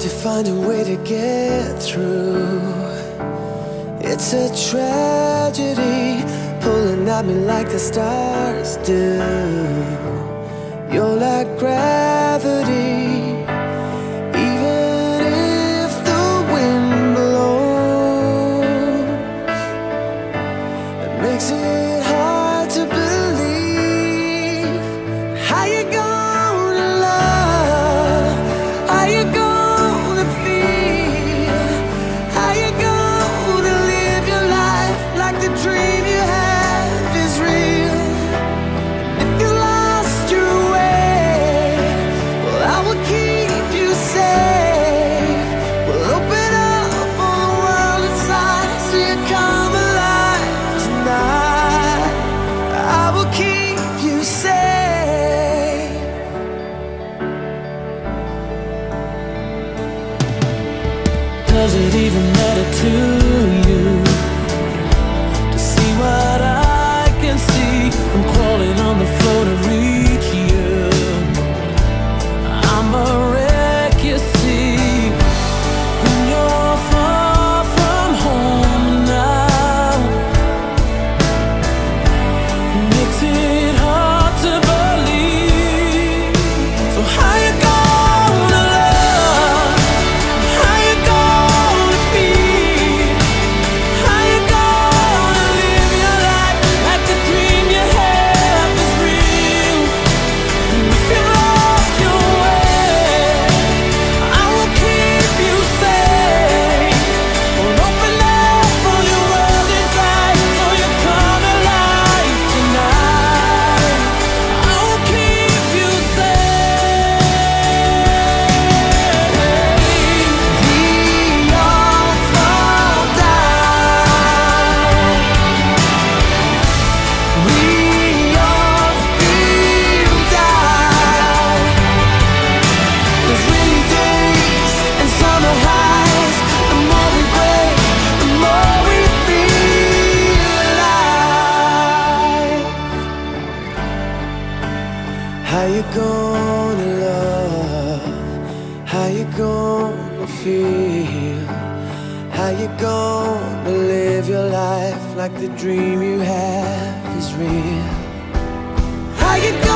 to find a way to get through. It's a tragedy Pulling at me like the stars do. does it even matter to you? you gonna live your life like the dream you have is real? How you